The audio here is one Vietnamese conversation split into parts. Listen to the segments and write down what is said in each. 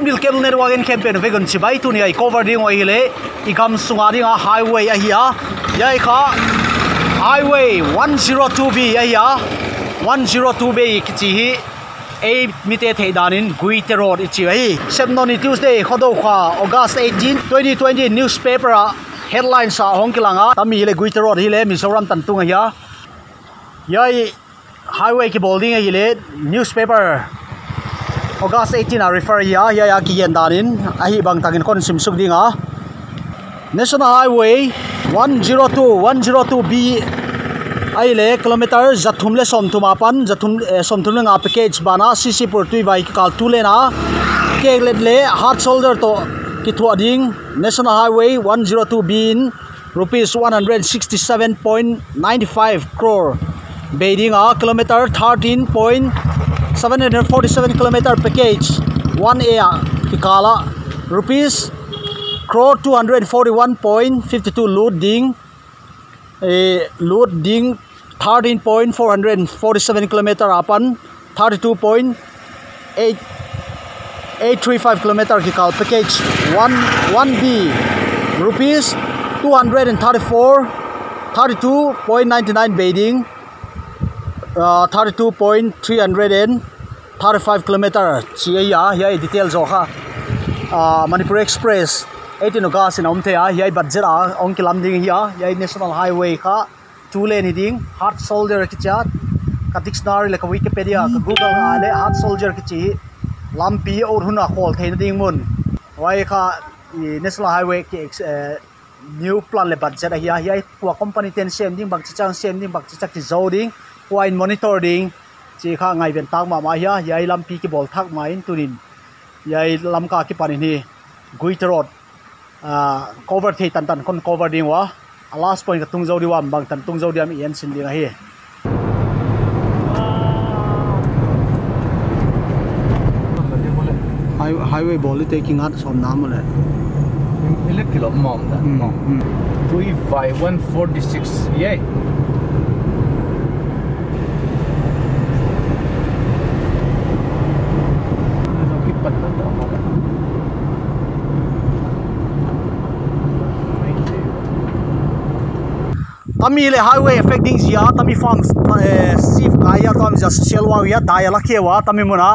On bil kel ner in campaign. Vegan chi bai tu ni ai cover ding oi le i gam sunga ding a, highway a hiya yai kha, highway 102b a hiya 102b ki chi hi. A mite te thei danin, gui te road chi hi sepnon tuesday khodo kha august 18 2020 newspaper headline sa hong kilanga tami le gui te road hi le mizoram tantunga tunga hiya yai, highway ki building hi le newspaper. August 18 a refer ya ya ya ki yen danin a hi bang tangin kon sim suk dinga National Highway 102 102B ai le kilometer zathum le som thuma pan zathum som thum nga package bana cc pur tui vai kal tu le na ke le le hard shoulder to ki thu ding National Highway 102B in rupees 167.95 crore beiding a kilometer 13. 747 kilometer package 1A Kikala rupees. Crore 241.52 loading a loading 13.447 kilometer apan 32.835 kilometer Kikal package. 1 1B rupees 234 32.99 bedding uh, 32.335 kilometer chi ya ya detail zo kha uh, manipur express 18 ga sin om the ya ya budget a ong kilam ding ya ya national highway kha two lane ding hard soldier ki chat ka dictionary le ka wikipedia ka google a le hard soldier ki chi lampi or huna khol thein ding mun wai kha national highway ki new plan le budget a ya ya kwa company ten sem ding bang chi chang sem ding bang chi chak chi zo ding wine monitoring. Chỉ kha ngày viện tang mà mà ya yai lam pi ki bol thak ma in tunin yai lam ka ki panin hi guit road à cover thi tan tan kon cover ding wa last point ka tung zo diwam bang tan tung zo diam yen sin ding hi highway bol taking out som nam le kilo mom da. Mom. 35146 yay. Tami le highway affecting zia tami farm sif kaya tam ja selwa ya daya la khewa tami muna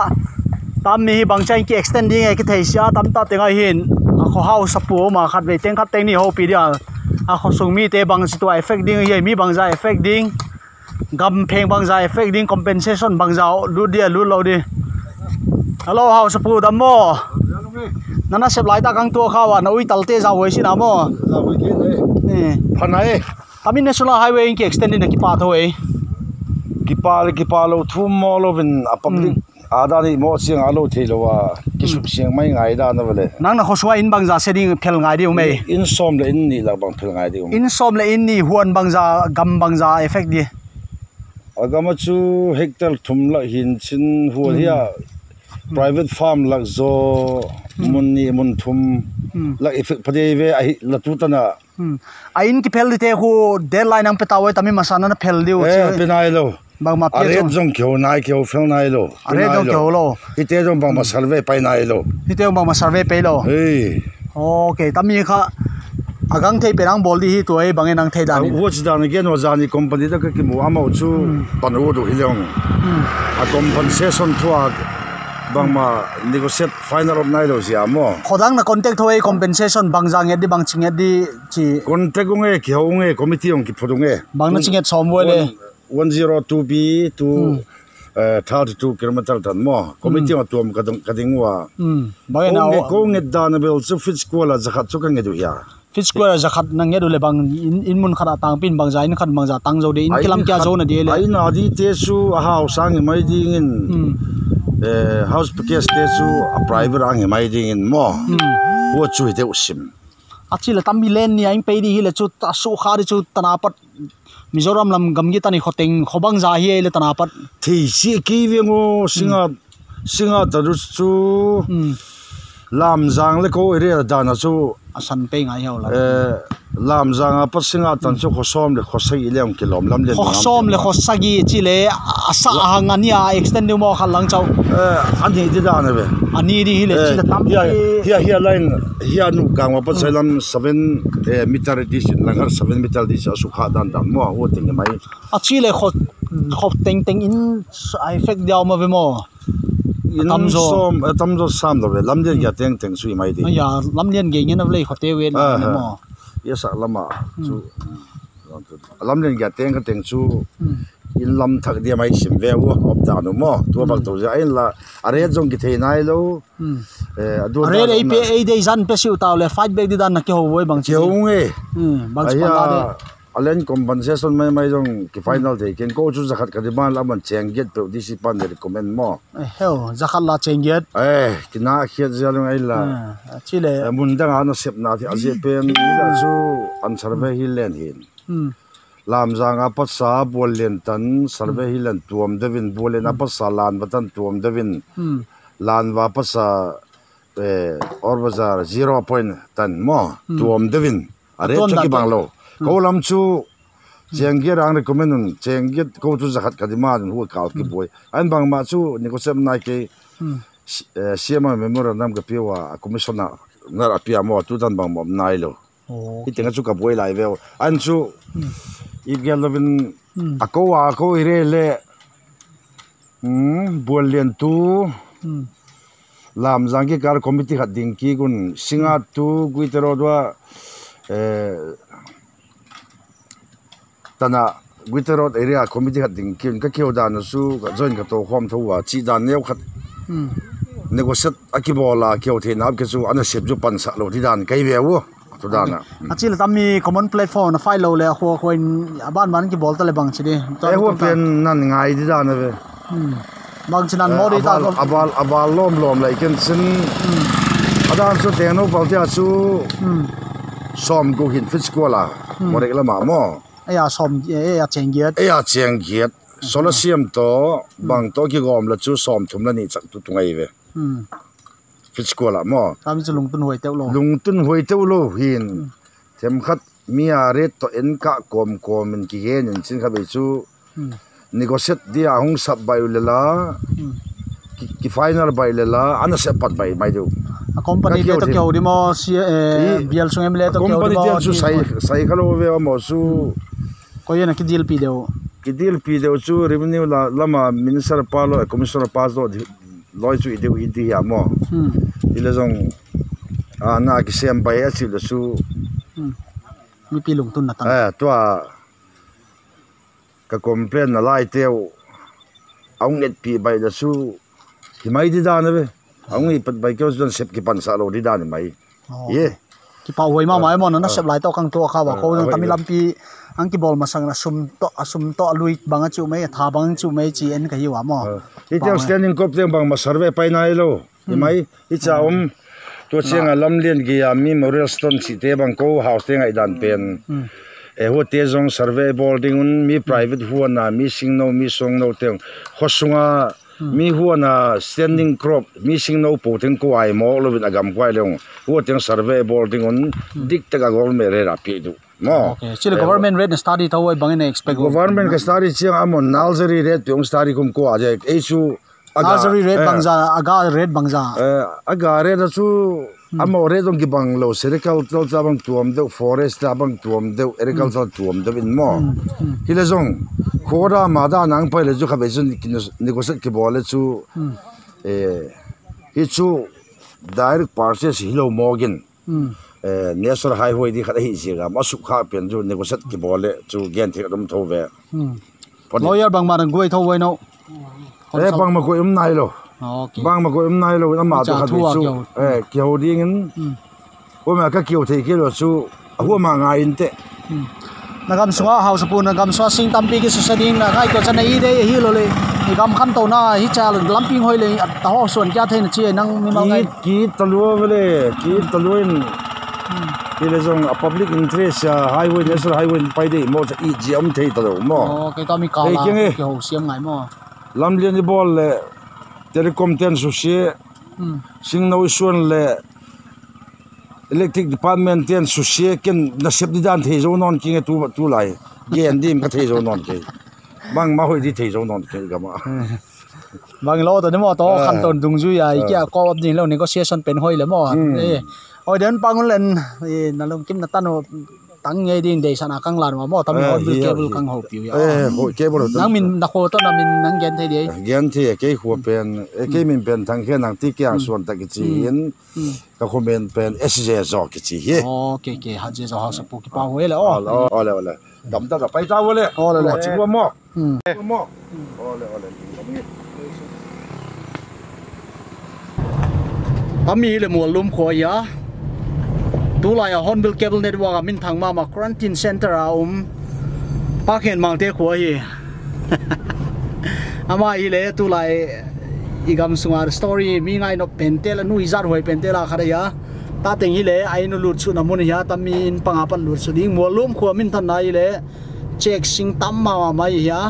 tami bangchai ki extending e ki theisia tam ta tenga hin a kho house sapu ma khat ve teng khat teng ni ho pi dia a kho sung mi te bang situ affecting ye mi bang za affecting gam pheng bang za affecting compensation bang za lu dia lu lo di hello house sapu dam mo nana sep lai ta kang to khawa na ui talte za hoi sin amo Za weekend eh. eh Phanai. tami national highway ki extending na ki pa tho e Kipal kipalo thum mo lo vin a public ada ni mo siang alo thelo wa kisup siang mai ngai da na vale. nang na khoswa in bang za setting phel ngai di me In som le in ni la bang phel ngai di. in som le in ni huan bang za gam bang za effect di Agama chu hectar thum la hin chin hu hiya private farm lak zo mun ni mun thum. Lak effect phade ve ai la tu ta na hmm. A in ki phel te hu deadline ang petawe tami masana na phel diu eh pinai lo. Bang ma are chong jong kyo nai kyo fel nai lo. Are dong kyo lo. ite jong bang ma survey pai nai lo. Hi te bang ma survey pe lo. Hey. Okay tami kha agang thei perang bol di hi to e bang enang thei dan. Watch down again was ani company da ki mu ama chu panu do hilong a compensation thua bang ma negotiate final of nai lo sia mo. Khodang na contact thoi compensation bang jang di bang chinget di chi contact nge ki ho nge committee ong ki phodung nge bang na chinget som we le 102b to eh 32 km tan mo. Committee ma tuam kadang kading wa. Um bai ko na nge ko nge dan bel chu fit school la zakhat chu ka nge du ya fit square za khat nang edu le bang in in mun khara tang pin bang in khat bang za tang zo de. In kilam kya zo na de le. ai na di te su a hau sang mai ding in eh house package te su a private ang mai ding in mo wo chu te usim achi le tam milen ni ain pe di hi le chu ta su kha ri chu tanapat mizoram lam gam gi tani khoteng khobang za hi le tanapat thi si ki ve ngo singa singa ta chu lam jang le ko ire da na chu asan pe ngai ho la lam jang a pa singa tan chu khosom le khosai ilem kilom lam le kho som le kho sagi chi le asa ahang ania extend mo khal lang chau ani di da na be ani di hi le chi le tam here here here line here nu kang wa pa salam 7 eh meter edition langar 7 meter edition su kha dan dan mo wo ting mai achi le kho kho teng teng in ai fek diaw ma ve mo in zo. som tam zo sam do lam de ya teng teng sui mai di ya lam lian ge ngena le kho te we ah. mo ya sa lama chu lam de ya teng ka teng chu in lam thak dia mai sim ve wo op da no mo tu bak to ja in la are jong ki thei nai lo adu are re pe ai dei zan pe siu taw le fight back di dan na ke ho woi bang chi. Cheu nge bang chi pa aya alen compensation mai mai jong ki final thei ken ko chu zakhat ka di ban la man cheng get pe di si pan de recommend mo. Heo zakhal la chengiet eh kina khiat jalung ai la. Chi le. Eh, mun dang ana sep na thi aje pen da chu an survey hi len hin. Um lam jang a pat sa bol len tan survey hi len tuam devin bol len a pat sa lan batan tuam devin um lan va pat sa eh or bazar 0 point tan mo tuam devin are Tuam chaki dan bang lo ko lam chu chengge rang recommend un chengge ko chu zakhat kadima hu kal ki boy an bang ma chu ni ko sem nai ke siama memorandum ka piwa commissioner nar apia mo tu tan bang mom nai lo i tenga chu ka boy lai veo an chu i gel lovin ako wa ako ire le hm bol lian tu lam jang ki kar committee khat ding ki gun singa tu gui tero dwa eh tana gui tero area committee khat ding ki ka kyo da na su ka join ka to khom thowa chi dan neu khat um negotiate akibola kyo the na ke chu ana sep ju pan sa lo ti dan kai ve wo to dana achi le tam mi common platform na file lo le ho ho in aban man ki bol ta le bang chi de e ho pen nan ngai di dan ve um bang chi nan mo ri ta abal abal abal lom lom lai ken sin adan su te no pal tia su um som go hin fit skola mo rek la ma mo aya som e ya chengiet e ya cheng giat sola siam to bang to ki gom la chu som thum la ni chak tu tungai ve um fit skola mo tam chu lung tun hoi te lo lung tun hoi te lo hin them khat mi a ret to en ka kom kom in ki hen in chin kha be chu um negotiate dia hong sab bai le la um ki final bai le la ana se pat bai mai du. A company le to kyo di mo si e bial sung em le to kyo di company chu sai sai khalo ve mo su. Ko yena ki deal pi deu ki deal pi de chu revenue la lama minister palo commissioner pas do loi chu ide ide ya mo. Um ile zong a na ki sem bai a chi le su. Mi pi lung tun na tan eh to ka complain na lai teu aung et pi bai da su hi mai di da na ve aung i pat bai kyo don sep ki pan sa lo di da ni mai ye ki pa hoi ma mai mo na sep lai to kang to kha wa ko jong hoi tami lampi ang ki bol masang na sum to asum to lui banga chu mai tha bang chu mai chi en ka hi wa mo i teu standing cop teu bang ma survey pai nai lo hi mai i cha om to chenga lam lien gi ya mi memorial stone si te bang ko house te ngai dan pen e ho te zong survey boarding un mi private huan na mi sing no mi song no te khosunga mi huan na standing crop mi sing no po teng ko mo lo bin agam kwai leong. Ho teng survey boarding un dik te ga gol me re ra pi du. Mo. Okay chile government na study to hoi bangen expect government ka study chiang amon nalzari red pyong study kum ko aje e chu rate eh. bangza aga rate bangza. Eh, aga re da chu amo re dong ki bang lo sericultural cha bang tuam de forest cha bang tuam de agricultural tuam de in mo hile zong khora ma da nang pai le chu kha be chu set ki bole chu e hi chu direct purchase hilo mogin um e national highway di khada hi ji ga ma su kha pen chu set ki bole chu gen the dum tho ve lawyer bang ma goi tho hoi no eh bang ma ko um nai lo okay bang ma ko um nai lo na ma Cha to khat thua su kiểu. eh ding in o ma ka kiao thei ke lo su hu ma nga in te nagam sunga house pu nagam swa sing tampi ki susading na kai ko chana i de hi lo le i gam kham to na hi cha lo lamping hoi le ta ho suan kya thein chi nang mi mal ngai ki taluwa vele ki taluwa in ki le zong a public interest ya highway national highway pai de mo cha i ji am thei talo mo okay to mi ka la e. ki ho siam ngai mo lam lian ni bol le telecom ten su Hmm. sing no suan le electric department ten su she ken na sep di dan thei zo non ki tu tu lai gen dim ka thei zo non ke bang ma hoi di thei zo non ke ga ma. Bang lo to ni mo to khan ton dung ju ya kya ko ni lo negotiation pen hoi le mo. Hmm. e oi den pangun len e na long kim na tano tang nge ding de sana kang lan mo tam Eh, on bil cable kang ho piu ya. Eh ho ke bo nang min na ko to na min nang gen thei de gian thì cái hùa pen cái mình pen thằng kia nàng tí kia xuân ta cái chi in. Cái hôm bên pen SJ zo cái chi hi. Okay okay ha je zo ha sa pu ki pa hoi le o ole ole ole cầm ta cái bay tao ole Ole, ole. chỉ qua mò Hmm. mò ole ole. Ami le mo lum kho ya tu la ya hornbill cable network a min thang ma ma quarantine center a um. Pa khen mang te kho hi. Ama i le tu lai igam sungar story, mi ngai no pentel nu izar hoi pentela khara ya. Ta teng hi le, ai nu lut chu na mun ya, ta min panga pan lut chu ding. Mo lum min than nai le, check sing tam ma ma mai ya.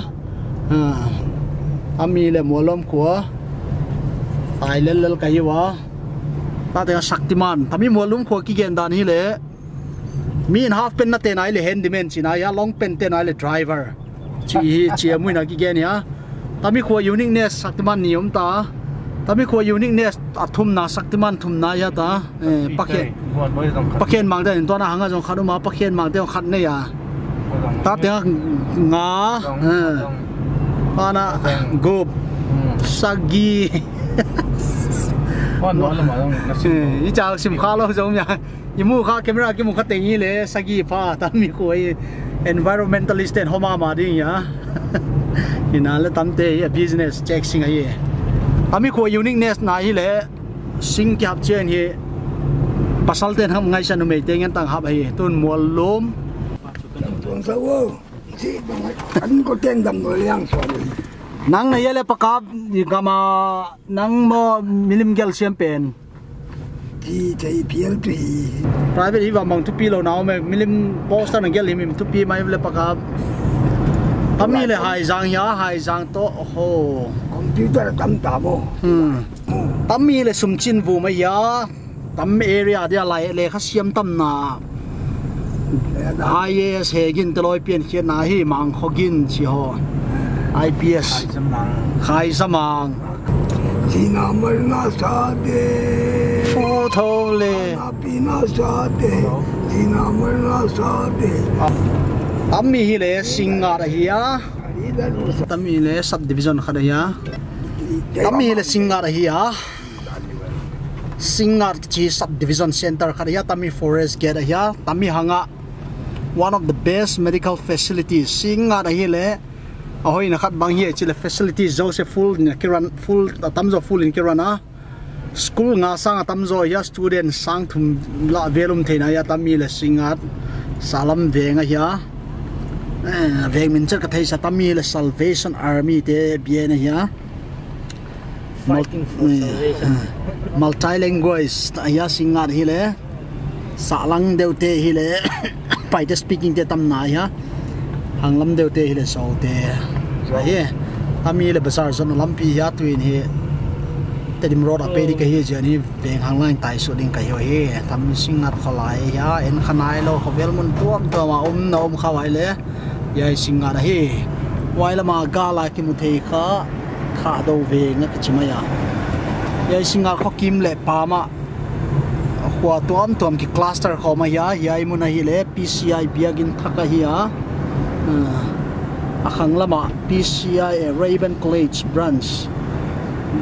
Ami le molom lum ai lel lel kai wa. ตาเตะสักติมันทำให้มัวลุ่มขัวกิเกนดานี้เลยมีนฮาฟเป็นนาเตนไยเลยเฮนดิเมนชินายาลองเป็นเตนไยเลยดรเวอร์ชีฮีเชียมุยนักกิเกนเนี่ยทำให้ขัวยูนิคเนสสักติมันนิยมตาทำให้ขัวยูนิคเนสอัทุมนาสักติมันทุมนายาตาเอ่ปักเกนปักเกนมังเดนตัวน่าหังกะจงขัดมาปักเกนมังเดนขัดเนี่ยตาเตะงาเออปานะกบสักกี khanu ma pakhen mang te khat ne ya ta te nga eh ana gop sagi con nó là mà không nó xin ý chào sim khá lâu giống nha nhưng mua khá camera cái một khá tình ý lệ sagi pha ta mi khôi environmentalist and homa mà đi nhá thì nào là tâm tê business check sinh ấy ta mi khôi uniqueness na ý lệ sinh kẹp trên hi pasal ten ham ngai san me tengen tang hab ai tun mo lom tuần sau ô chị bằng anh có tên đầm người liang xoắn nang na yele pakap di kama nang mo milim gel champagne chị thấy phiền tùy private hi wang bang tu pi lo naw me milim poster na gel him tu pi mai le pakap tami le hai zang ya hai zang to ho computer tâm tạm ô hmm. Tami le sum chin vu ma ya. Tam area dia lai le kha siam tam na. IAS he gin teloi pian khian na hi mang kho gin chi ho IPS ai dám mang khai samang chị nào mà na sa de phu tho le. Na pi na sa de chị nào mà na sa de tami hi le singa ra hi ya. Đi ra nó sa tami le subdivision khada ya tami le singa ra hi ya. Singa chi subdivision center khada ya. Tami forest gate ya. Tami hanga one of the best medical facilities. Singa ra hi le ahoi na khat bang hi chile facilities zo se full in kiran full tamzo full in kirana school nga sang tamzo ya student sang thum la velum theina ya tami le singat salam venga ya veng min char ka thei sa tami le salvation army te bien ya fighting for salvation. multilingual ya singat hi le. Salang deu te hi le pai te speaking te tam na ya hanglam deu te hi là so te sa hi tami le bazar zon lampi ya tuin hi te dim road ape di ka hi jani veng số tai so ding ka hi hi tam singat kholai ya en khanai lo khovel mun tuam to ma um na um khawai le ya singat hi waila ma gala ki mu thei kha kha do ve nga ka chima ya ya singat kho kim le pa ma khwa tuam tuam ki cluster kho ma ya ya mu na hi le PCI biagin thaka hi ya Ừ. À, akhang lama PCI Raven College branch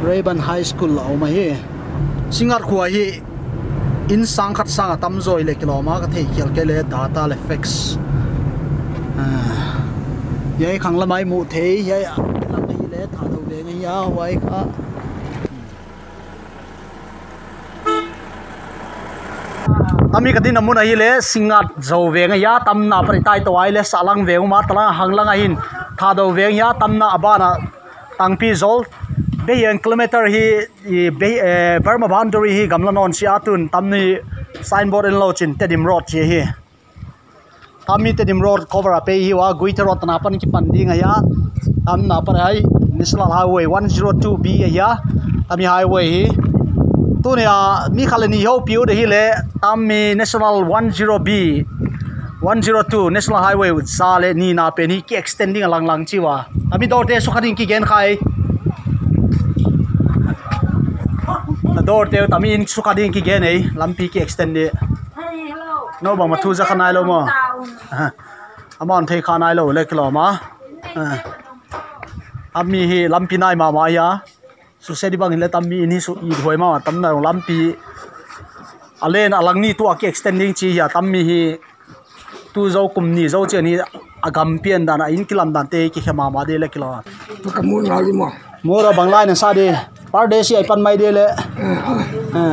Raven High School la oma hi singar khuwa hi in sang khat sang tam zoi le kiloma ka thei khel ke le data le fax. Yai khang lamai mu thei yai lam le tha do ve ngai ya wai kha tami kadin namun ahi le singat zo veng ya, tamna pari tai to ai le salang veng ma, tala hanglang a hin. Tha do veng ya, tamna abana tangpi zol. Be yang kilometer hi be verma boundary hi gamla non si atun. Tamni signboard in lo chin tedim road chi hi. Tammi tedim road cover up hi wa guiter road na pan ki panding ya. Tamna par hai national highway 102b ya. Tami highway hi. Tu ne a mi khalani ho piu de hi le tam mi national 10b 102 national highway sa le ni na pe ni ki extending alang lang chi wa ami dor te su khanin ki gen khai na dor te tami in su khanin ki gen ei lampi ki extend de no ba ma thu za khanai lo mo amon thei khanai lo le kilo ma ami hi lampi nai ma ma ya su se di bang le tam mi ni su i hoi ma tam na lam pi. Alen alang ni tu ak extending chi ya tam mi hi. Tu zo kum ni zo che ni agam pian dan a in kilam dan te ki khama ma de le kilo tu kamu ngali mo mora banglai na sa de par de si ai pan mai de le ha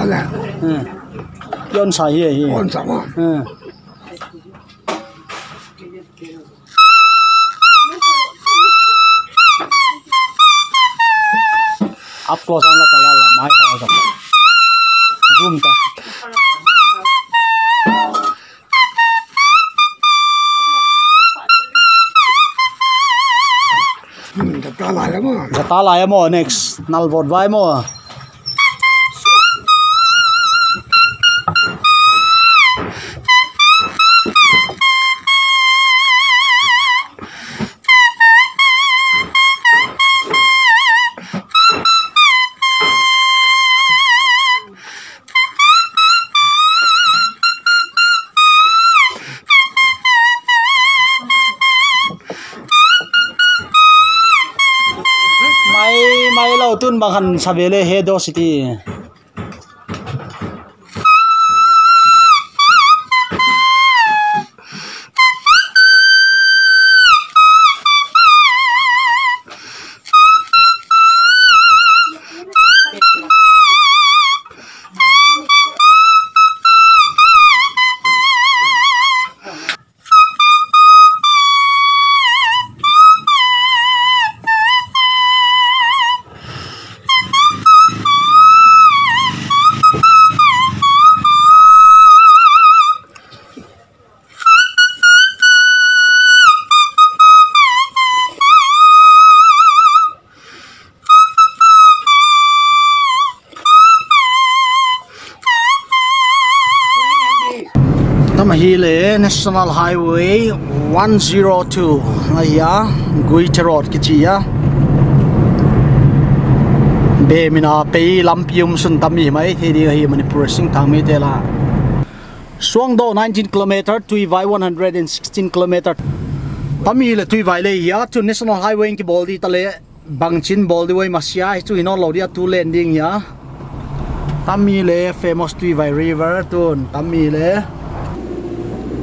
ala ha yon sa hi hi. On sama ha up close ang la tala la mai ho da zoom ta hmm ta ta lại lắm mà za ta lai mo next. Nal vot vai mo tun bang han savele he do city National Highway 102 Aya Guiterot kichia Be mina pe lampium sun tami mấy thì đi hi mình sing thang mi te la độ 19 km tuy Vai 116 km Tami là tuy Vai le ya to National Highway đi ki bằng chín Bangchin đi wai, masia tu ino lo đi tu landing ya Tami là famous tuy Vai River tun là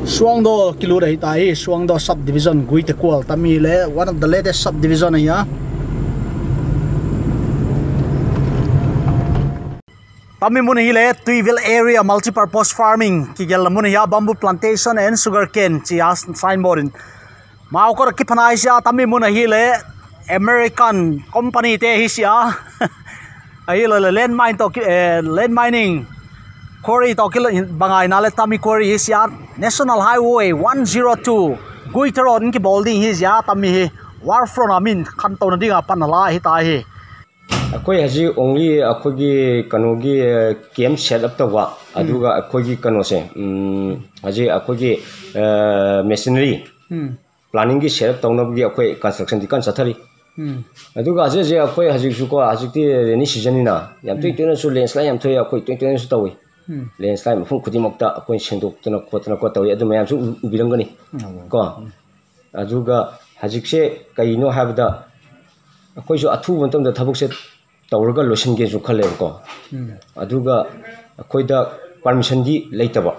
le Suangdo kilo dah hitai Suangdo subdivision gui te kual tami le one of the latest subdivision ya Tami mun hi le Tuiville area multipurpose farming. Ki gel ya bamboo plantation and sugar cane chi as signboard. In mau ko ki phanai sia tami mun hi American company te hi sia ai le land mine to eh, land mining quarry to kilo bangai nale tami quarry hi sia national highway 102 guiteron ki bolding hi sia tami hi warfront amin khan to na dinga panala hi ta hi ꯑꯩꯈꯣꯏ ꯍꯧꯖꯤꯛ ꯑꯣꯡꯂꯤ ꯑꯩꯈꯣꯏꯒꯤ ꯀꯩꯅꯣꯒꯤ ꯀꯦꯝ set up ꯇꯧꯕ ꯑꯗꯨꯒ ꯑꯩꯈꯣꯏꯒꯤ ꯀꯩꯅꯣꯁꯦ ꯍꯧꯖꯤꯛ ꯑꯩꯈꯣꯏꯒꯤ ꯃꯦꯁꯤꯅꯔꯤ ꯄ꯭ꯂꯥꯅꯤꯡꯒꯤ ꯁꯦꯠ ꯑꯞ ꯇꯧꯅꯕꯒꯤ ꯑꯩꯈꯣꯏ ꯀꯟꯁꯇ꯭ꯔꯛꯁꯟꯗꯤ ꯀꯟꯅ ꯆꯠꯊꯔꯤ ꯑꯗꯨꯒ ꯍꯧꯖꯤꯛ ꯍꯧꯖꯤꯛ ꯑꯩꯈꯣꯏ ꯍꯧꯖꯤꯛꯁꯨꯀꯣ ꯍꯧꯖꯤꯛꯇꯤ ꯔꯦꯅꯤ ꯁꯤꯖꯟꯅꯤꯅ ꯌꯥꯝ ꯇꯣꯏ ꯇꯣꯏꯅꯁꯨ ꯂꯦꯟꯁ꯭ꯂꯥꯏꯠ ꯌꯥꯝ ꯊꯣꯛꯑꯦ ꯑꯩꯈꯣꯏ ꯇꯣꯏ ꯇꯣꯏꯅꯁꯨ ꯇꯧꯏ ꯂꯦꯟꯁ꯭ꯂꯥꯏꯠ ꯃꯐꯝ ꯈꯨꯗꯤꯡꯃꯛꯇ ꯑꯩꯈꯣꯏ ꯁꯦꯡꯗꯣꯛꯇꯅ ꯈꯣꯠꯇꯅ ꯈꯣꯠ ꯇꯧꯏ ꯑꯗꯨ ꯃꯌꯥꯝꯁꯨ ꯎꯕꯤꯔꯝꯒꯅꯤ ꯀꯣ ꯑꯗꯨꯒ ꯍꯧꯖꯤꯛꯁꯦ ꯀꯩꯅꯣ ꯍꯥꯏꯕꯗ ꯑꯩꯈꯣꯏꯁꯨ ꯑꯊꯨꯕ ꯃꯇꯝꯗ ꯊꯕꯛꯁꯦ ꯇꯧꯔꯒ ꯂꯣꯏꯁꯤꯟꯒꯦꯁꯨ ꯈꯜꯂꯦꯕꯀꯣ ꯑꯗꯨꯒ ꯑꯩꯈꯣꯏꯗ ꯄꯔꯃꯤꯁꯟꯗꯤ ꯂꯩꯇꯕ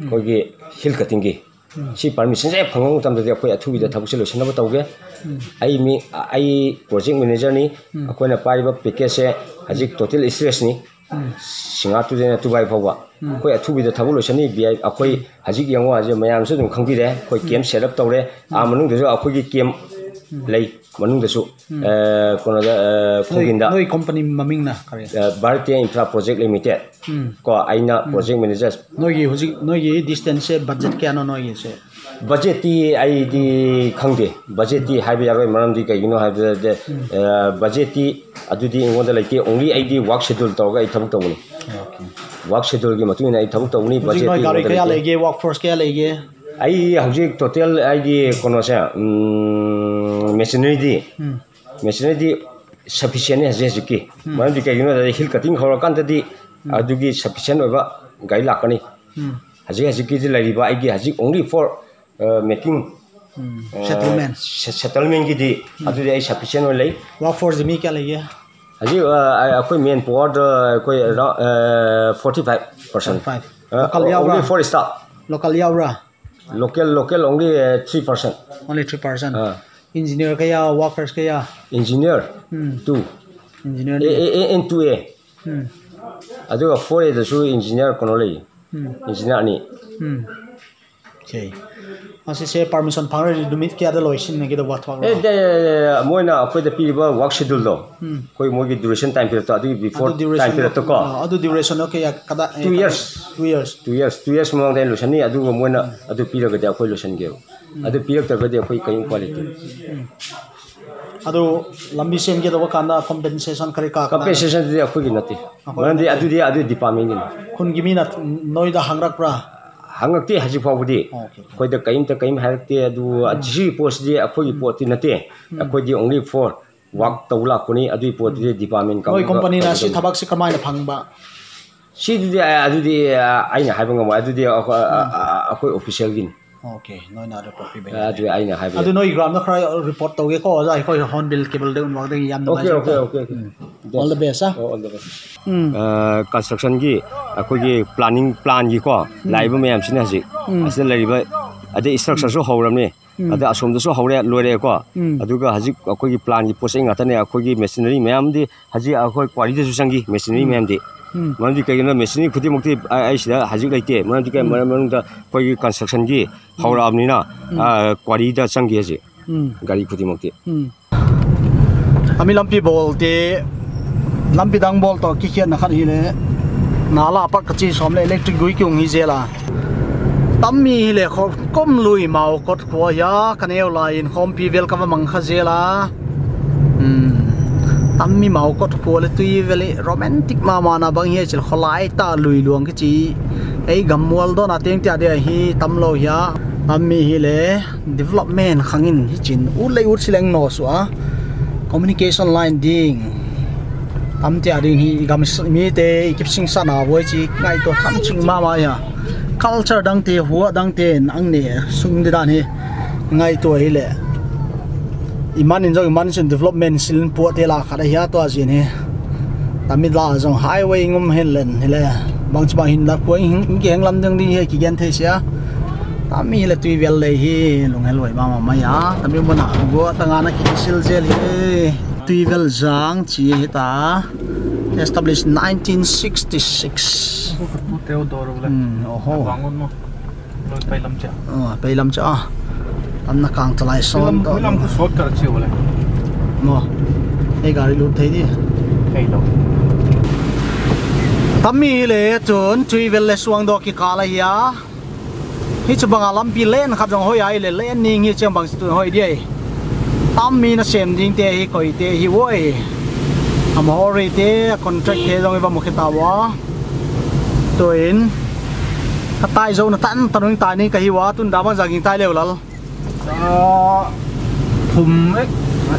ꯑꯩꯈꯣꯏꯒꯤ ꯍꯤꯜ ꯀꯠꯇꯤꯡꯒꯤ ꯁꯤ ꯄꯔꯃꯤꯁꯟꯁꯦ ꯍꯦꯛ ꯐꯪꯕ ꯃꯇꯝꯗꯗꯤ ꯑꯩꯈꯣꯏ ꯑꯊꯨꯕꯤꯗ ꯊꯕꯛꯁꯦ ꯂꯣꯏꯁꯤꯟꯅꯕ ꯇꯧꯒꯦ ꯑꯩ ꯃꯤ ꯑꯩ ꯄ꯭ꯔꯣꯖꯦꯛ ꯃꯦꯅꯦꯖꯔꯅꯤ ꯑꯩꯈꯣꯏꯅ ꯄꯥꯏꯔꯤꯕ ꯄꯦꯀꯦꯖꯁꯦ ꯍꯧꯖꯤꯛ ꯇꯣꯇꯦꯜ ꯏꯁꯇ꯭ꯔꯦꯁꯅꯤ ꯁꯤꯡꯍꯥ ꯇꯨꯗꯦꯅ ꯇꯨꯕꯥꯏ ꯐꯥꯎꯕ ꯑꯩꯈꯣꯏ ꯑꯊꯨꯕꯤꯗ ꯊꯕꯛ ꯂꯣꯏꯁꯟꯅꯤ ꯕꯤ ꯑꯥꯏ ꯑꯩꯈꯣꯏ ꯍꯧꯖꯤꯛ ꯌꯦꯡꯉꯣ ꯍꯧꯖꯤꯛ ꯃꯌꯥꯝꯁꯨ ꯑꯗꯨꯝ ꯈꯪꯕꯤꯔꯦ ꯑꯩꯈꯣꯏ ꯀꯦꯝ ꯁꯦꯠ ꯑꯞ ꯇꯧꯔꯦ ꯑꯥ ꯃꯅꯨꯡꯗꯁꯨ ꯑꯩꯈꯣꯏꯒꯤ ꯀꯦꯝ ꯂꯩ ꯃꯅꯨꯡꯗꯁꯨ ꯀꯩꯅꯣꯗ ꯈꯣꯡꯒꯤꯟꯗ ꯅꯣꯏ ꯀꯝꯄꯅꯤ ꯃꯃꯤꯡꯅ ꯀꯔꯤ ꯚꯥꯔꯠꯇꯤꯌꯥ ꯏꯟꯐ꯭ꯔꯥ ꯄ꯭ꯔꯣꯖꯦꯛ ꯂꯤꯃꯤꯇꯦꯠ ꯀꯣ ꯑꯩꯅ ꯄ꯭ꯔꯣꯖꯦꯛ ꯃꯦꯅꯦꯖꯔ ꯅꯣꯏꯒꯤ ꯍꯧꯖꯤꯛ ꯅꯣꯏꯒꯤ ꯗꯤꯁꯇꯦꯟꯁꯁꯦ ꯕꯖꯦꯠ ꯀꯌꯥꯅꯣ ꯅꯣꯏꯒꯤꯁꯦ ꯕꯖꯦꯠꯇꯤ ꯑꯩꯗꯤ ꯈꯪꯗꯦ ꯕꯖꯦꯠꯇꯤ ꯍꯥꯏꯕ ꯌꯥꯔꯣꯏ ꯃꯔꯝꯗꯤ ꯀꯩꯒꯤꯅꯣ ꯍꯥꯏꯕꯗ ꯕꯖꯦꯠꯇꯤ ꯑꯗꯨꯗꯤ ꯑꯩꯉꯣꯟꯗ ꯂꯩꯇꯦ ꯑꯣꯡꯂꯤ ꯑꯩꯗꯤ ꯋꯥꯔꯛ ꯁꯦꯗꯨꯜ ꯇꯧꯔꯒ ꯑꯩ ꯊꯕꯛ ꯇꯧꯕꯅꯤ ꯋꯥꯔꯛ ꯁꯦꯗꯨꯜꯒꯤ ꯃꯇꯨꯡ ꯏꯟꯅ ꯑꯩ ꯊꯕꯛ ꯇꯧꯕꯅꯤ ꯍꯧꯖꯤꯛ ꯅꯣꯏ ꯕꯖꯦꯠꯇꯤ ꯒꯥꯔꯤ ꯑꯩꯉꯣꯟꯗ ꯀꯌꯥ ꯂꯩꯇꯦ ꯂꯩꯒꯦ ꯋꯥꯔꯛ ꯐꯣꯔꯁ ꯀꯌా ꯂꯩꯒꯦ ꯑꯩ ꯍꯧꯖꯤꯛ ꯇꯣꯇꯦꯜ ꯑꯩꯒꯤ ꯀꯩꯅꯣꯁꯦ ꯃꯦꯆꯤꯅꯔꯤꯗꯤ ꯃꯦꯆꯤꯅꯔꯤꯗꯤ ꯁꯐꯤꯁꯤꯌꯦꯟꯅꯤ ꯍꯧꯖꯤꯛ ꯍꯧꯖꯤꯛꯀꯤ ꯃꯔꯝꯗꯤ ꯀꯩꯒꯤꯅꯣ ꯍꯥꯏꯕꯗ ꯍꯤꯜ ꯀꯠꯇꯤꯡ ꯍꯧꯔꯀꯥꯟꯗꯗꯤ ꯑꯗꯨꯒꯤ ꯁꯐꯤꯁꯤꯌꯦꯟ ꯑꯣꯏꯕ ꯒꯥꯔꯤ ꯂꯥꯛꯀꯅꯤ ꯍꯧꯖꯤꯛ ꯍꯧꯖꯤꯛꯀꯤꯗꯤ ꯂꯩꯔꯤꯕ ꯑꯩꯒꯤ ꯍꯧꯖꯤꯛ ꯑꯣꯡꯂꯤ ꯐꯣꯔ ꯃꯦꯀꯤꯡ ꯁꯦꯇꯜꯃꯦꯟ ꯁꯦꯇꯜꯃꯦꯟꯒꯤꯗꯤ ꯑꯗꯨꯗꯤ ꯑꯩ ꯁꯐꯤꯁꯤꯌꯦꯟ ꯑꯣꯏ ꯂꯩ ꯋꯥꯔꯛ ꯐꯣꯔꯁ ꯃꯤ ꯀꯌꯥ ꯂꯩꯒꯦ ꯍꯧꯖꯤꯛ ꯑꯩꯈꯣꯏ ꯃꯦꯟ ꯄꯋꯥꯔꯗ ꯑꯩꯈꯣꯏ ꯐꯣꯔꯇꯤ ꯐꯥꯏꯚ ꯄꯥꯔꯁꯦꯟ ꯂꯣꯀꯦꯜ ꯌꯥꯎꯕ꯭ꯔꯥ ꯐꯣꯔ ꯏꯁꯇꯥꯐ ꯂꯣꯀꯦꯜ ꯌꯥꯎꯕ꯭ꯔꯥ local local only ờ, 3% only 3% ờ. engineer kaya workers kaya engineer. Two. Engineer a, a, a, and two a. À, Adu aduga four a the engineer kono lei hmm. engineer ni okay ꯑꯁꯤꯁꯦ ꯄꯥꯔꯃꯤꯁꯟ ꯐꯪꯔꯗꯤ ꯅꯨꯃꯤꯠ ꯀꯌꯥꯗ ꯂꯣꯏꯁꯤꯟꯅꯒꯗꯕ ꯊꯕꯛ ꯑꯦ ꯗꯦ- ꯃꯣꯏꯅ ꯑꯩꯈꯣꯏꯗ ꯄꯤꯔꯤꯕ ꯋꯥꯔꯛ ꯁꯦꯗꯨꯜꯗꯣ ꯑꯩꯈꯣꯏ ꯃꯣꯏꯒꯤ ꯗꯨꯔꯦꯁꯟ ꯇꯥꯏꯝ ꯄꯤꯔꯛꯇꯣ ꯑꯗꯨꯒꯤ ꯕꯤꯐꯣꯔ ꯇꯥꯏꯝ ꯄꯤꯔꯛꯇꯣꯀꯣ ꯑꯗꯨ ꯗ꯭ꯌꯨꯔꯦꯁꯟ ꯀꯌꯥ ꯀꯗꯥ Two years. 2 years two years two years ꯃꯃꯥꯡꯗ ꯑꯩꯅ ꯂꯣꯏꯁꯟꯅꯤ ꯑꯗꯨꯒ ꯃꯣꯏꯅ ꯑꯗꯨ ꯄꯤꯔꯒꯗꯤ ꯑꯩꯈꯣꯏ ꯂꯣꯏꯁꯟꯒꯦꯕ ꯑꯗꯨ ꯄꯤꯔꯛꯇ꯭ꯔꯒꯗꯤ ꯑꯩꯈꯣꯏ ꯀꯔꯤꯝ ꯎꯄꯥꯏ ꯂꯩꯇꯦ ꯑꯗꯨ ꯂꯝꯕꯤ ꯁꯦꯝꯒꯗꯕ ꯀꯥꯟꯗ ꯀꯝꯄꯦꯟꯁꯦꯁꯟ ꯀꯔꯤ ꯀꯥ ꯀꯝꯄꯦꯟꯁꯦꯁꯟꯗꯨꯗꯤ ꯑꯩꯈꯣꯏꯒꯤ ꯅꯠꯇꯦ ꯃꯔꯝꯗꯤ ꯑꯗꯨꯗꯤ ꯑꯗꯨ ꯗꯤꯄꯥꯔꯠꯃꯦꯟꯒꯤꯅꯤ ꯈꯨꯟꯒꯤ ꯃꯤꯅ ꯅꯣꯏꯗ ꯍꯪꯔꯛꯄ꯭ꯔꯥ ꯍꯪꯉꯛꯇꯦ ꯍꯧꯖꯤꯛ ꯐꯥꯎꯕꯗꯤ Okay. ꯑꯩꯈꯣꯏꯗ ꯀꯔꯤꯝꯇ ꯀꯔꯤꯝ ꯍꯥꯏꯔꯛꯇꯦ ꯑꯗꯨ ꯁꯤꯒꯤ ꯄꯣꯠꯁꯤꯗꯤ ꯑꯩꯈꯣꯏꯒꯤ ꯄꯣꯠꯇꯤ ꯅꯠꯇꯦ ꯑꯩꯈꯣꯏꯗꯤ ꯑꯣꯡꯂꯤ ꯐꯣꯔ ꯋꯥꯛ ꯇꯧꯕ ꯂꯥꯛꯄꯅꯤ ꯑꯗꯨꯒꯤ ꯄꯣꯠꯇꯨꯗꯤ ꯗꯤꯄꯥꯔꯠꯃꯦꯟ ꯅꯣꯏ ꯀꯥꯡꯕꯨꯒ ꯀꯝꯄꯅꯤꯅ ꯁꯤ ꯇꯧꯒꯗꯕꯅꯤ. ꯊꯕꯛꯁꯤ ꯀꯃꯥꯏꯅ ꯐꯪꯕ ꯁꯤꯗꯨꯗꯤ ꯑ- ꯑꯗꯨꯗꯤ ꯑ, ꯑꯩꯅ ꯍꯥꯏꯕ ꯉꯝꯃꯣꯏ ꯑꯗꯨꯗꯤ ꯑꯩꯈꯣꯏ ꯑ- ꯑ- ꯑꯩꯈꯣꯏ ꯑꯣꯐꯤꯁꯤꯌꯦꯜꯒꯤꯅꯤ ꯑꯣꯀꯦ ꯅꯣꯏꯅ ꯔꯤꯄꯣꯔꯠ ꯄꯤꯕ ꯑꯗꯨ ꯑꯩꯅ ꯍꯥꯏꯕ ꯑꯗꯨ ꯅꯣꯏ ꯒ꯭ꯔꯥꯎꯟꯗ ꯈꯔ ꯔꯤꯄꯣꯔꯠ ꯇꯧꯒꯦꯀꯣ ꯑꯣꯖꯥ ꯑꯩꯈꯣꯏ ꯍꯣꯔꯟꯕꯤꯜ ꯀꯦꯕꯜꯗ ꯎꯟꯋꯥꯛꯗꯒꯤ ꯌꯥꯝ ꯑꯣꯀꯦ ꯑꯣꯀꯦ ꯅꯨꯡꯉꯥꯏꯖꯔꯦ okay okay All the best, ah. Oh, all the best. ꯎꯝ ꯀꯟꯁꯇ꯭ꯔꯛꯁꯟꯒꯤ ꯑꯩꯈꯣꯏꯒꯤ ꯄ꯭ꯂꯥꯅꯤꯡ ꯄ꯭ꯂꯥꯟꯒꯤꯀꯣ ꯂꯥꯛꯏꯕ ꯃꯌꯥꯝꯁꯤꯅ ꯍꯧꯖꯤꯛ ꯑꯁꯤꯗ ꯂꯩꯔꯤꯕ ꯑꯗꯩ ꯏꯁꯇ꯭ꯔꯛꯆꯔꯁꯨ ꯍꯧꯔꯕꯅꯤ ꯑꯗꯩ 만두까지는 메신이 그때 먹디 아이시다 하직 라이때 만두까 말만다 거기 컨스트럭션기 하울 앞니나 아 과리다 장기지 가리 그때 먹디 아미 람피 볼때 람피 당 볼터 키현 나칸 히레 나라 빡 같이 섬레 일렉트릭 구이 경 히제라 tammi le khom kom lui mau kot khwa ya kanew lain khom pi welcome mang kha jela tammi mau kot là tuy về vele. Romantic mà ma na bang hi chil kholai ta lui luang cái chi. Gầm mua đó na tiếng tia đây hi tamlo ya mi hi le development khangin hi chin. U lei u sileng no su a communication line ding. Tam tia ding hi gam mi te kip sing sana boi chi. Ngai to tham ching ma ma ya. Culture dang te huwa dang te ang ne, sung de dan hi ngai to hi le iman in jong iman sin development silin po te la khada hiya to azin he. Tamit la jong highway ngum hen len hele bang chba hin la po hin ki heng lam ding he ki gen the sia. Tami le tui vel le hi lung hel wai ma ma ma ya. Tami mo na go tanga na ki sil zel hi tui vel zang chi hi ta. Established 1966 Teo doro wala. hmm oho. Bangon mo. Loi pai lam cha. oh pe lam cha tam na kang chalai son Lam do lam ko short kar chi wala. mo ei gari lut thei di Hey lo. tammi le chun tui vel le suang do ki kala ya hi chu banga lampi len kha jong hoi ai le len ning hi chem bang tu hoi di tammi na sem ding te hi koi te hi woi am hori te contract te jong ba mo khita wa to in ka tai zo na tan tan tai ni ka hi wa tun da bang jaging tai leu lal Ah, thum ek. Ah,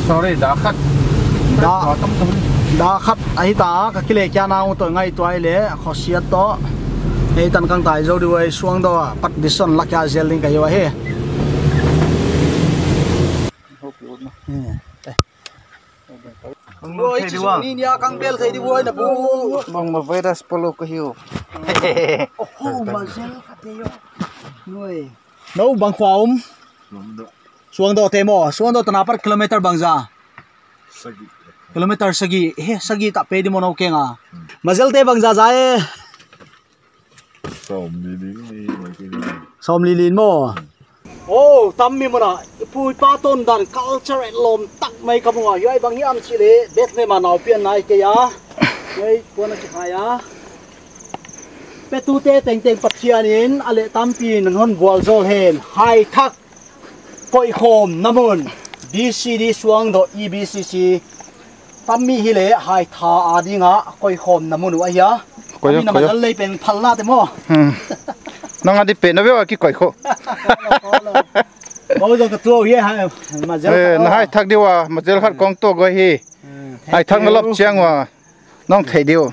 sorry, da khat. Da. Da tam tam. da khat ai ta ka kile kya na to ngai to ai le khosiat to ei tan kang tai zo di wai suang do pat dison la kya zel ning ka yo he Oi, chi sung ni nia kang bel thei di woi na bu. Bang ma virus polo ko hiu. Oh, ma zel ka te yo. Noi. no bang khwaum suang do temo. Suang do tanapar kilometer bangza kilometer sagi. He sagi ta pe di mono kenga mazal te bangza jae som li lin mo. Oh tammi mona. Pui pa ton dan culture at lom tak mai kamunga yai bang yam chile bet ne ma nau pian nai ke ya. Yai pona chi khaya pe tu te teng teng pathian in ale tampi nan hon wal zol hen. Hai thak koi khom namun bcd suang do ebcc tammi hi le hai tha adinga koi khom namun wa ya. Koi yo, Kami koi yo. naman lay pen phalna te mo nang adi pe na be ki koi kho Bao giờ cái tua here ha mà giờ eh na hai thak diwa ma jel khat kong to go hi. Hai thak na lop chiang wa. Nong thei diu.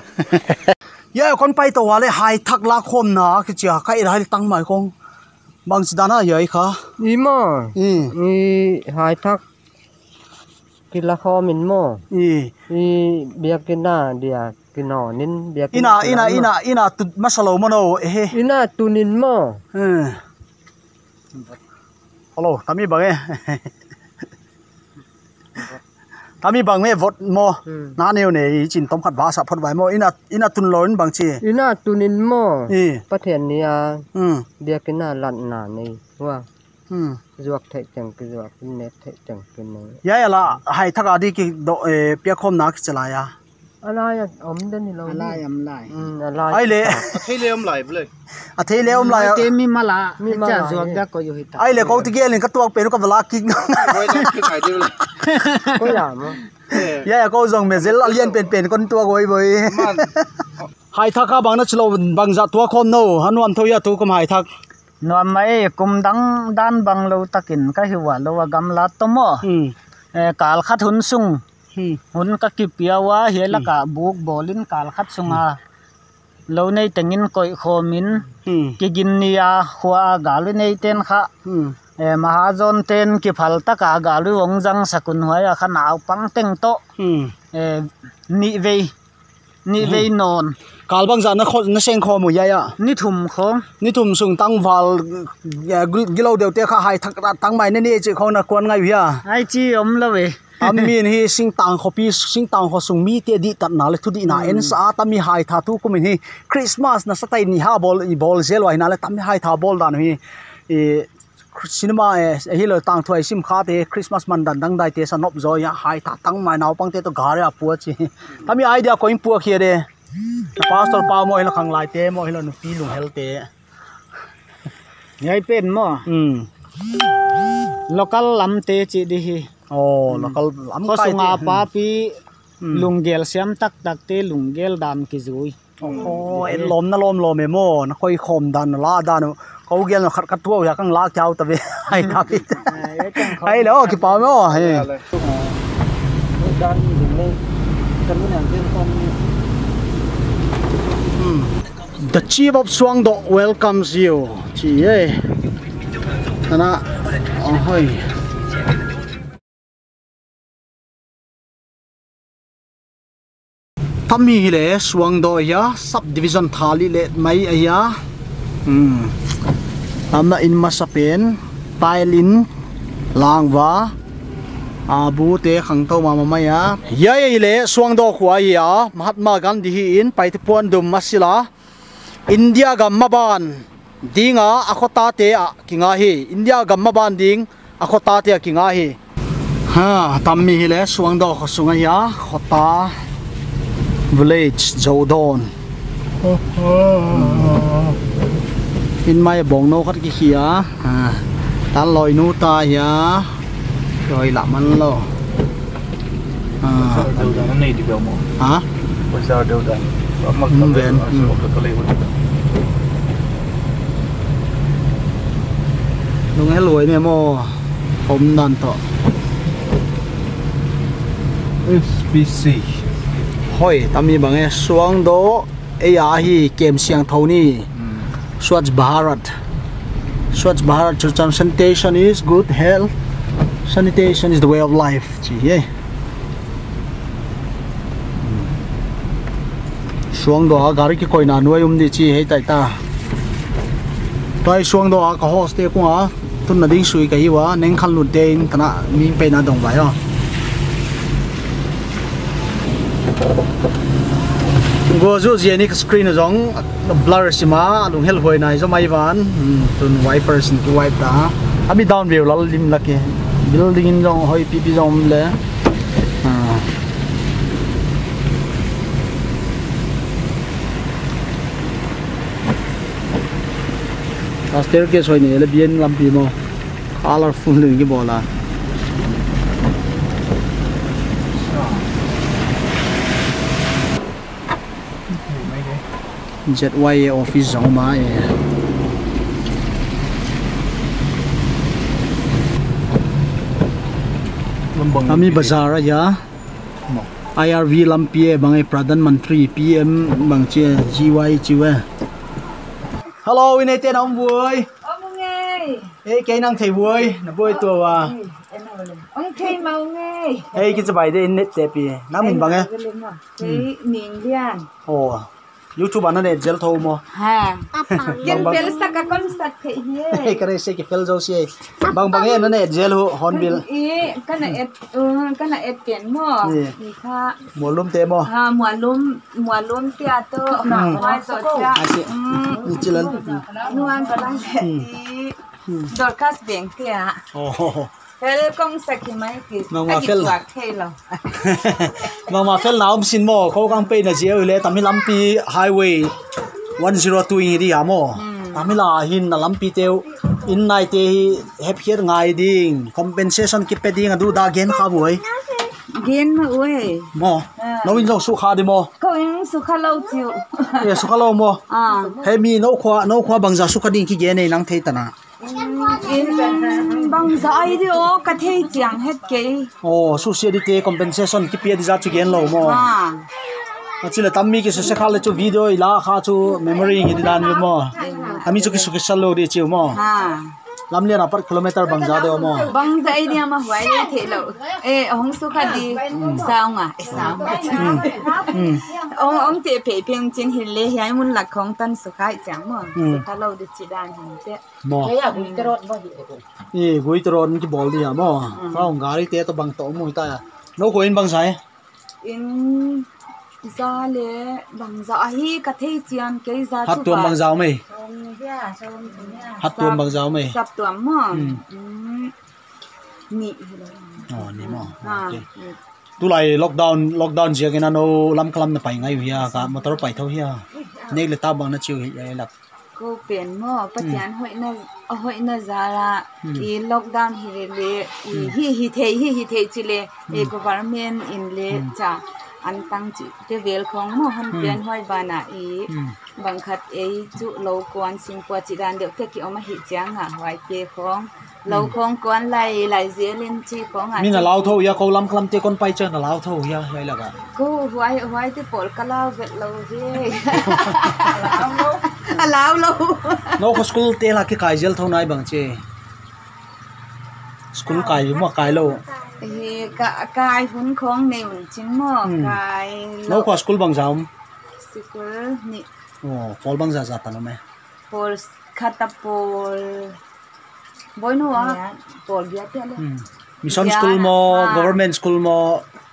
Yeah, con bay tàu wale hai thak la khom na cái chia cái hai tăng mai con bằng gì đó vậy khá Imo, ừ. I hai thak kila kho min mo, ừ. I biak kina dia kino nin biak ina ina ina ina tu masalo mano eh ina tunin mo. ừ. Hello tami bang eh tami bang me vote mo. Na neo ne chin tom khat ba sa phot vai mo. Ina ina tun loin bang chi? Ina tunin mo. ừ Pathian nia ừ biak kina lan na ni wa. Ừ zuak thai chang ki zuak. Net thai chang ki ne. ya la. Hai thak adi ki do pia khom na ki chala ya Ala ya om den ni lo. Ala ya am lai Mm ala. ai le thei le om lai ble a thei le om la te mi mala Mi cha mala zuak da ko yo hita ai le ko ti gelin ka tuak pe no ka wala ki le Ko ya mo. ya ya ko zong me zel alien pen pen kon tuak oi boi hai thak ka bang na chlo bang za tua khom no hanuam thoya tu kam hai thak no mai kum dang dan bang lo takin ka hiwa lo gam la to mo hmm Eh, kal khat hun sung hmm hun ka ki piawa hela ka buk bolin kal khat sunga lo nei tengin koi khomin hmm ki gin nia khwa galu nei ten kha hmm e mahajon ten ki phal ta ka galu ong jang sakun hoya kha naw pang teng to. Ni vei ni vei non kal bang za na kho na seng kho mu ya ya ni thum khong ni tum sung tang ya gilo deu te kha hai thak tang mai ne ni chi khong na kon ngai ya ai chi om lo we. Amin hi sing tang kho pi sing tang kho sung mi te di tat na le thu di na en sa ta mi hai tha tu ku min hi. Christmas na sa tai ni ha bol i bol zel wai na le tam mi hai tha bol dan hi. E cinema e hi lo tang thoi sim kha te christmas man dan dang dai te sa nop zo ya hai tha tang mai naw pang te to gar ya pu chi. Ta mi idea ko im pu khia de pastor pa mo hi lo khang lai te mo hi lo nu pi lung hel te nhai pen mo um local lam te chi di hi oh local am ko kai sunga pa pi lungel siam tak tak te lungel dam ki zui oh en lom na lom lom mo na khoi khom dan la dan ko gel no khat khat tu ya kang la chao ta ve ai ta pi ai lo ki pa mo Dan ni. Kan tin kon the chief of swangdo welcomes you. Chị ơi. Na ôi ờ, hoi Tammi hi le swangdo ya subdivision thali le mai ya hmm. Amna in masapen tailin langwa abu à, te khang to ma ma ya ya ya le swangdo khwa ya mahatma gandhi in, in paiti puan dum masila india gamma ban dinga akhota te a kinga hi. India gamma ban ding akhota te a kinga hi. Ha tammi hi le swangdo khosunga ya khota village jodon in mai bong no khat ki khia ha. Tan loi nu ta ya rồi làm ăn lo. À đâu đó này đi biểu mộ hả? Bây giờ đâu đó mặc Ừ, về, đúng hết lùi nè mò hôm nan to SBC hoi tami bang e suang do e ya hi kem siang thoni. Swachh Bharat. Swachh Bharat Chucham sanitation is good health. Sanitation is the way of life chị ye. Xuống đó gari cái coi nào nuôi um đi chi hết tại ta. Tôi xuống đó có host đấy cũng à tôi là đinh suy cái gì quá nên khăn lụt đen thằng nào mình phải là đồng vậy à chúng tôi rút gì này screen giống blur xí mà luôn hết hồi này do mấy ván tôi wiper xin cái wipe đó à down view là lim là kì building giống hơi pipi giống lẽ staircase hoi ni le bien lampi mo colorful ni ki bola ZY office zong ma e Kami bazar ya IRV lampie bangai Pradhan Mantri PM bang che GY chiwe Hello in ete nong vui. Ông nghe, Ê cái năng thầy vui. Nó vui tua wa ông thấy mau nghe. Ê cái bài de net te pi nang min bang e Cái miệng đian. Oh YouTube ana ne gel tho mo. Ha. Gen pel sa ka kon sa ke Ê ye. cái se cái fel zo si bang bang e na ne gel ho hornbill. E kana et uh kana et pen mo. Ni. Ni kha mo. Lum te mo ha mua lum mua lum tia to na mai so cha. Asi ni chilan Nuan ka lang ti. Dorcas bank tia. Oh Pel kong sa ki. Ngang wa fel. Wa ke lo. mà mà phèn nào xin mò khó khăn pe là gì vậy tami lampi highway 102 đi à mò tami là hin là lampi teo in nai te hep hier ngai ding compensation ki pe ding adu da gen kha buai Gen ma we. mò nó in dong su kha đi mò Ko in su kha lo chiu. e su kha lo mò À. he mi no khwa no khwa bang za su kha ding ki gen nei nang thei tana in bang zai đi ô cái thế chẳng hết cái oh su se di te compensation ki pe di za chu gen lo mo à achile tammi ki su se kha le chu video ila kha chu memory ngi di dan mo ami chu ki su ki salo di chu mo à lam lian apar kilometer bang za de mo bang zai đi mà hoài đi thế lo ê ông su khá đi sao à sao ông ông tiệp phê phiên trên hình lệ hay muốn là không tân su khá chẳng mà su khá lâu đi chỉ đàn hình thế mo e gui tron ki bol dia mo fa ong gari te to bang to mo ta no ko in bang sai in za lệ bang za hi cái thế chẳng cái za hat tuam bang zao dạ hat tuam bang zao mai sắp tuam mà nhị oh ni à okay tu lai lockdown lockdown je ke na no lam kalam na pai ngai hia ka motor pai tho hia ne le ta bang na chiu hi la cô biển mò bắt chán hội na hội na ra là i lockdown hi le le i hi hi thế hi hi thế chỉ le e government in le cha an tăng chỉ cái vel không mò han biển hội bana i bằng khát ấy chú lâu quan sinh qua chỉ đàn được cái kiểu mà hi chang à hoài kê không? Lâu không quan lại lại dễ lên chi không à mi na lao tho ya ko lam kalam te kon pai cha na lao tho hia hai la ga cô hoài hoài thì bol kalau vet lâu thế lâu. Lâu. No ko school te la ki kai jel tho nai bang che school kai mo kai lo thì cả cái vốn không nêu chính mà cái no ko school bang zao school ni oh pol bang za za ta no me pol kata pol boy no ah pol dia te le mission Ya, school mo ah. government school mo.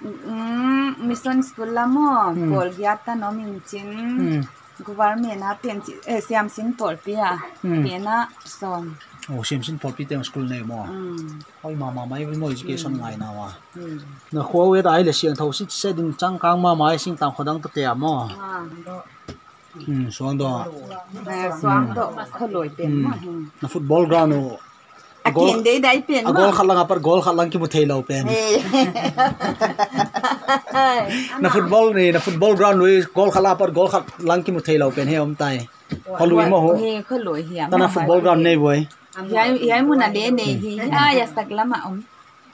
Mm mission school la mo. Pol dia ta no min chin Hmm. government ha pen eh siam sin pol pia pena som oh sim sin pol pi te school nei mo oi mama mai mo education ngai na wa na kho we dai le siang tho sit se din chang kang ma mai sing tang khodang to te mo hmm suang do swam do kholoi pen ma na football ground o a kin dei dai pen a ma gol khalang apar gol khalang ki mu thei lo pen na football ni na football ground we gol khala par gol khat lang ki mu thei lo pen he om tai kholui mo ho he kholoi hiam ta na football ground nei boy yai mun na de ne hi a ya sak lama om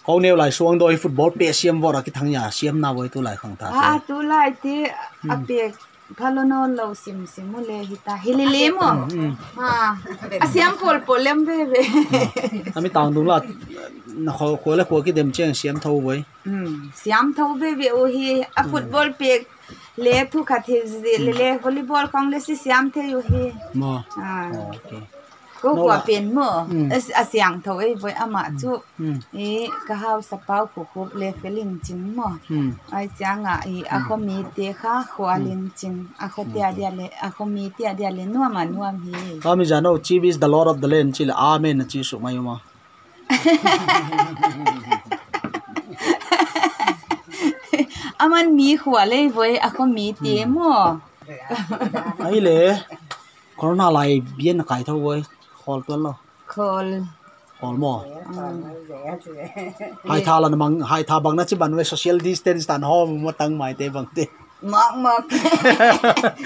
ko neu lai suang do football pe siam wora ki thang ya siam na boy tu lai khang ta a tu lai ti a pe phalo no lo sim sim le hi ta hi le le mo ha a siam pol pol lem ve ve ami tang dung la na kho kho le kho ki dem cheng siam boy hmm siam tho ve ve o hi a football pe le thu kha the le le volleyball kong le si siam the yo hi mo ha okay ก็ Nô กว่า là- เป็นหมอ อืม เอสอาเสียงเท่าไอ้ไว้อามาจุ อืม นี่ก็เฮาสปาวผูกคุบเลเฟลิงจิงหมอ อืม ไอ้จังอ่ะอีอาคมีเตค่ะขวาลินจิงอาคเตียเดียเลอาคมีเตียเดียเลนัวมานัวมี Kami jano chief is the lord of the land chila amen na chi su mayo ma. อามันมีขวาเลยเว้ยอาคมีเตียหมอ Ai le corona lai bien na kai thau wei khol tuan lo khol khol mo hai tha lan mang hai tha bang na chi ban we social distance tan ho mo tang mai te bang vâng, te mọc mọc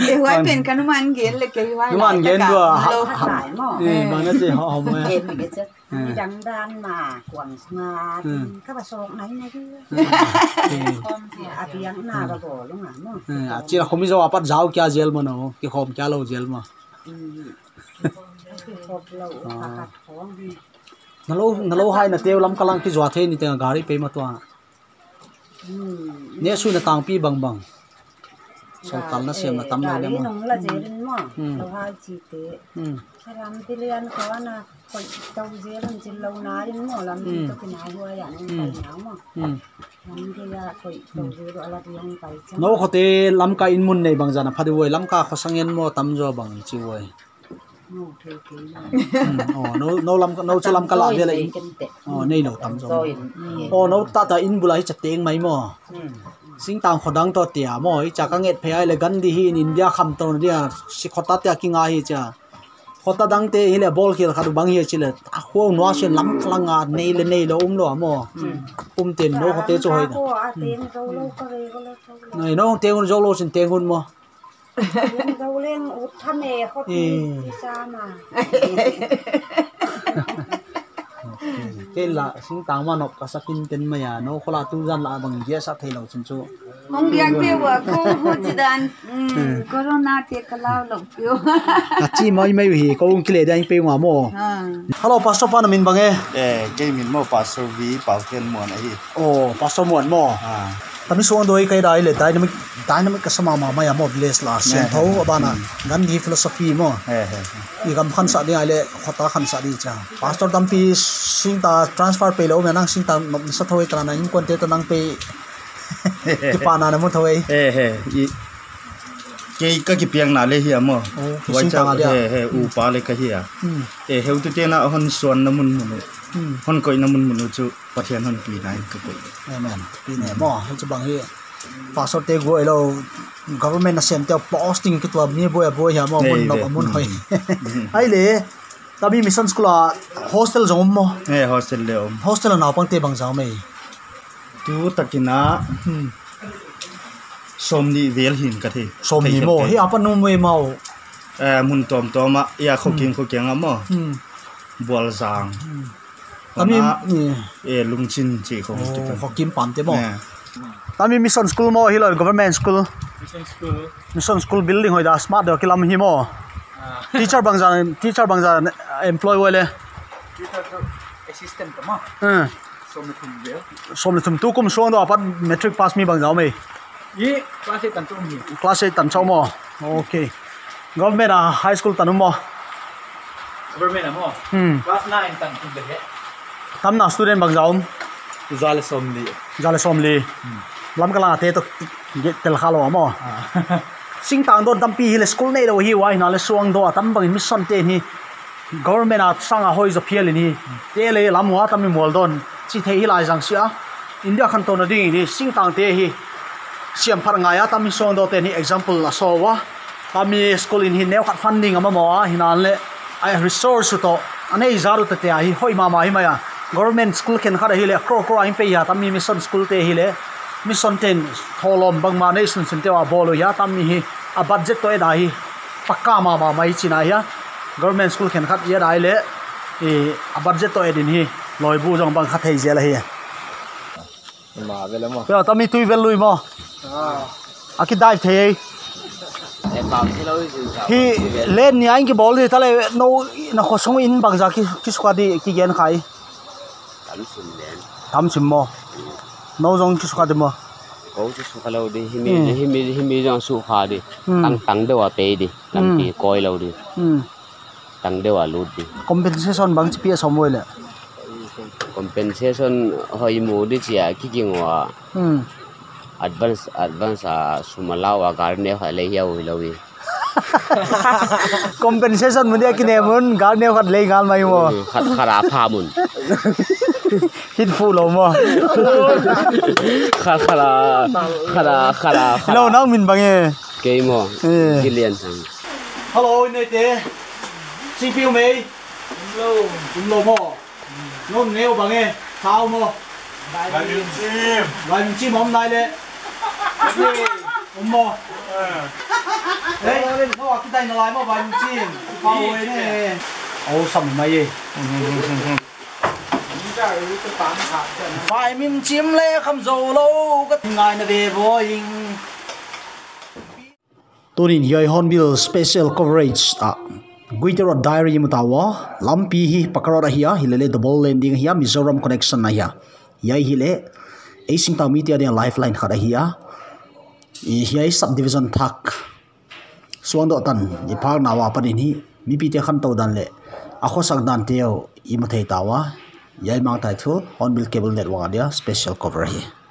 cái hoài bên vâng. cái nó mang ghế là cái hoài nó mang ghế đùa lâu hát lại mỏ. Ừ bằng nó chỉ họ hồng mà ghế mình cái chất ừ. đi đăng đan mà quảng mà ừ. các bà sông này này chứ ừ. dạ, à tiếng dạ. nào bà bỏ lúc nào mỏ à chỉ là không biết sao bắt giáo kia gel mà nó cái hôm kia lâu gel mà. Nalo nalo hai na teu lam kalang ki zwa the ni te gari pe ma to. Ne su na tang pi bang bang. So tal na siam na tam na le ma. đến mà Ừ. lâu hai chỉ tế Hmm. cái làm thì liền khó là còn đâu dễ làm chỉ lâu ná đến mà làm thì tôi cái nào hoa dạng nên phải nào mà Hmm. làm thì là phải đâu dễ gọi là tiếng phải chứ no khote lam ka in mun nei bang jana phadi woi lam ka khosangen mo tam jo bang chi woi ngủ thì cái oh no no lam no cha lam ka la vela in chân tệ oh nei lo tam rồi oh no ta ta in bulai cha teng mai mo sing tang khodang to tia mo i cha ka nget phe ai le gan di hi in india kham to dia si khota tia ki nga hi cha khota dang te hi le bol khil khadu bang hi chi le a kho no shen lam klanga nei le nei lo um lo mo um no cho tiếng đâu lâu có về có lâu có lâu nei no teng jo lo sin teng hun mo tiếng đâu lên út thăm mẹ khó thì xa mà cái là sinh táo mà nó cả sắc kinh mà nhà nó khó là tu dân là bằng dĩa sát thầy lầu chú mong dĩa kia vợ cô hút chỉ đàn. Ừ, ừ. Corona thì cả lao lộc phiêu à chị mới mấy hì cô ông kia lấy anh phiêu mà mò hello pastor pan mình bằng e cái mình mò pastor vi bảo thiên muộn ấy. Ồ pastor muộn à. Tami so doi kai dai le dynamic dynamic ka sama ma ma ya mo bless la sen tho abana gan gandhi philosophy mo eh eh i gam khan sa dia le khota khan sa di cha pastor dam pi sing ta transfer pe lo nang sing ta sa thoi ta na in kon te to nang pe ki pa na na mo thoi eh eh i cái cái cái piang nào lấy hi Oh, à đi à? eh eh u pa lấy cái hi hmm eh heu tu te na hon suan na mun mun hmm hon koi na mun mun chu pathian hon pi nai ka koi Amen. Pine mo hin chu bang hi. Pastor te go elo government na sem te posting ki tua mi boy boy ha mo mun no mun hoi. Ai le tabi mission school a hostel jong mo. eh hostel om Hostel na pang te bang jaw mai. tu takina Hmm. som ni vel hin ka thi Som ni mo hi apan no me mau. eh mun tom tom a ya kho king kho kyang amo Hmm. bol zang Tabi Wana, ni eh lung chin chi kho ho kim pam te mo. Eh, Tabi mission school mo hi lo government school. Mission school building hoi da smart do kilam hi mo. Teacher bang jan teacher bang jan employ wele. assistant ma Hmm. som thum bel Som le tum tu kum so do apat metric pass mi bang jaw mai. ye class tan tum hi class 8 tan chau mo okay government a high school tanum mo government mo hmm class 9 tan tum bel tam na student bang jaum zal som li jale som li lam kala te to tel khalo mo sing tang don tampi hi le school nei do hi wai na le suang do tam bang mission te ni government a sanga hoi zo phial ni te le lam wa tam mi mol don chi the hi lai jang sia india khan to na ding ni sing tang te hi. Siam phar nga ya tam song do te ni example la so wa tami school in hi neu khat funding ama mo a hinan le ai resource to ane zaru te te hi hoi ma ma hi ma ya government school ken khara hi le kro kro ai pe ya tami mission school te hi le mission ten tholom bangma nation sin te wa bolo ya tami hi. A budget to e da hi. Pakka ma ma mai china ya. Government school ken khat ya dai le e a budget to e din hi. Loi bu jong bang khat thei la hi. Mà về lắm mà Pero tami tui vel lui mo. Aki dive thei. em bảo cái lối gì Hi len ni anh ki ball ni tale no na kho song in bang za ki ki squad di ki gen khai. Tắm sùn đèn Tham sim mo. No jong ki squad mo. có chút số lâu đi hi mi hi mi hi mi rằng số khá đi tăng tăng đâu à bé đi Ừ. gì coi lâu đi tang dewa lut di compensation bang chi pia somoi le compensation hoi mu di chia ki king wa hmm advance advance a sumalaw a garne ha le hiau hilawi compensation mun dia kine mun gar ne khat le ngal mai mo khat khara pha mun hit fu lo mo khara khara khara khara lo nang min bang e ke mo Eh. kilian sang hello nei te chi piu me lo lo mo. Non neo bang e sao mo. Bai min chim. Bai min chim hôm nay le. Om mo. Đấy, nó bảo cái tay nó lái mà vài một chim. Bao ấy nè Ô, sầm mày gì Phải mình chiếm lê không dầu lâu Cái ngài nó về vô hình. Tunin yoi hornbill special coverage ta Guitero diary mu tawa lampi hi pakarora hiya hilele double landing hiya Mizoram connection na hiya yai hile asing ta media dia lifeline khada hiya hiya subdivision thak suang do tan i phak na wa panin hi mi pi te khan to dan le a kho sak dan teo i thei tawa yai mang tai thu hornbill cable network dia special cover hi